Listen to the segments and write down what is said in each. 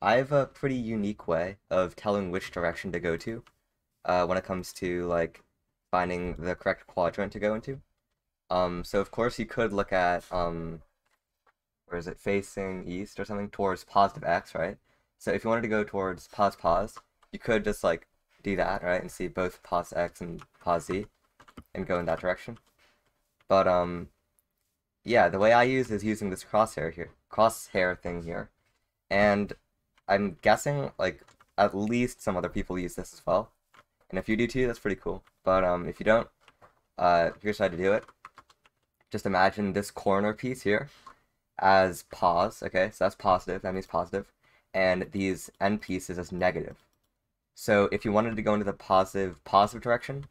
I have a pretty unique way of telling which direction to go to uh, when it comes to like finding the correct quadrant to go into. Um, so of course you could look at um, where is it facing east or something towards positive x, right? So if you wanted to go towards pos pos, you could just like do that, right, and see both pos x and pos z, and go in that direction. But um, yeah, the way I use is using this crosshair here, crosshair thing here, and I'm guessing like at least some other people use this as well. And if you do too, that's pretty cool. But um, if you don't, uh, here's how to do it. Just imagine this corner piece here as pos, okay? So that's positive, that means positive. And these end pieces as negative. So if you wanted to go into the positive, positive direction,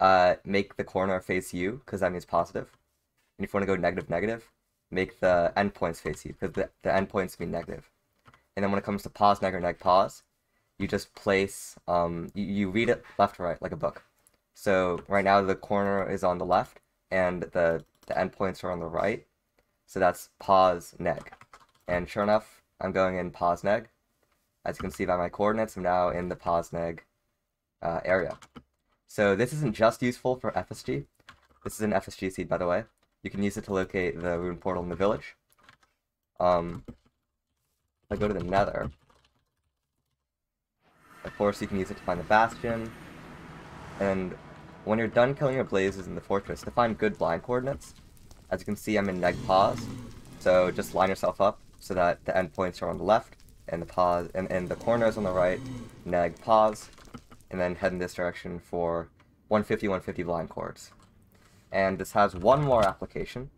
uh, make the corner face you, because that means positive. And if you want to go negative, negative, make the endpoints face you, because the, the endpoints mean negative. And then when it comes to pos, neg, or neg, pos, you just place, um, you, you read it left to right, like a book. So right now the corner is on the left, and the, the endpoints are on the right. So that's pos, neg. And sure enough, I'm going in pos, neg. As you can see by my coordinates, I'm now in the pos, neg uh, area. So this isn't just useful for FSG. This is an FSG seed, by the way. You can use it to locate the rune portal in the village. Um, I go to the nether, of course you can use it to find the bastion, and when you're done killing your blazes in the fortress, to find good blind coordinates, as you can see I'm in neg pos. so just line yourself up so that the endpoints are on the left, and the pos, and, and the corners on the right, neg pos, and then head in this direction for 150 150 blind coords. And this has one more application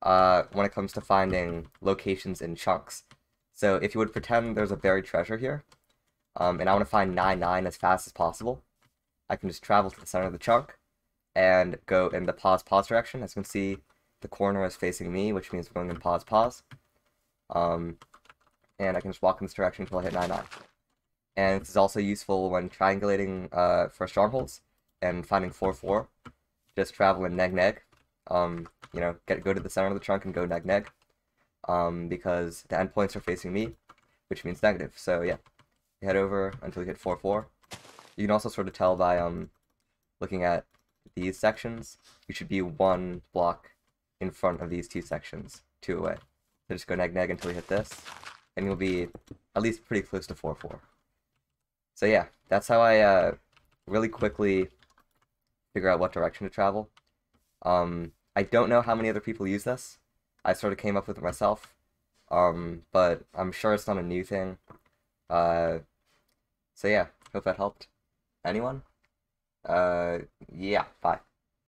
uh, when it comes to finding locations in chunks. So if you would pretend there's a buried treasure here, um, and I want to find 9-9 as fast as possible, I can just travel to the center of the chunk and go in the pos pos direction. As you can see, the corner is facing me, which means we're going in pos pos. Um, and I can just walk in this direction until I hit 9-9. And this is also useful when triangulating uh, for strongholds and finding 4-4. Just travel in neg neg. Um, you know, get go to the center of the trunk and go neg neg um, because the endpoints are facing me, which means negative. So yeah, you head over until you hit 4-4. You can also sort of tell by um, looking at these sections, you should be one block in front of these two sections, two away. So just go neg neg until you hit this, and you'll be at least pretty close to 4-4. So yeah, that's how I uh, really quickly figure out what direction to travel. Um, I don't know how many other people use this. I sort of came up with it myself. Um, but I'm sure it's not a new thing. Uh, so yeah, hope that helped. Anyone? Uh, yeah, bye.